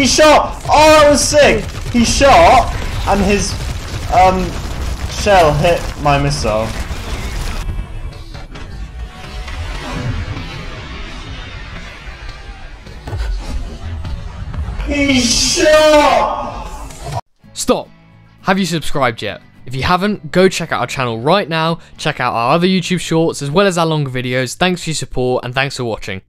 He shot! Oh, that was sick! He shot, and his um shell hit my missile. He shot! Stop! Have you subscribed yet? If you haven't, go check out our channel right now, check out our other YouTube shorts as well as our longer videos. Thanks for your support and thanks for watching.